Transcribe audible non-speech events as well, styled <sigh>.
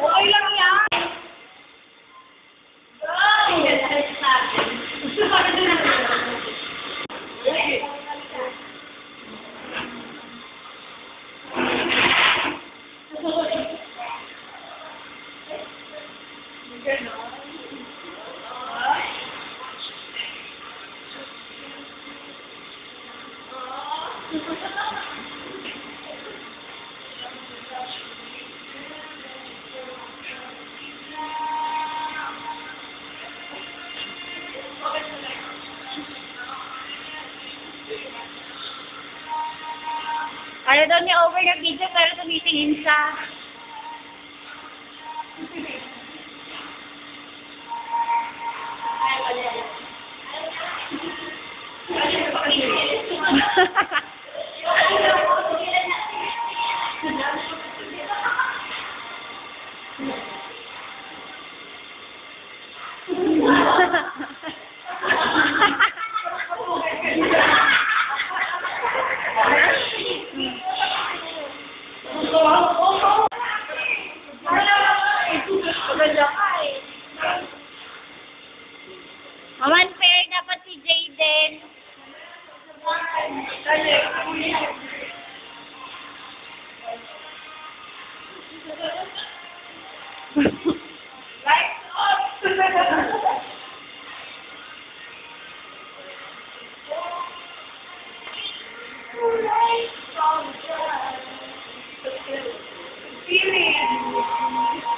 Hoy la Ayaw daw niya over na video pero tumitingin <laughs> maganda ka fair dapat si Jaden. Lights off! Lights off! Feeling!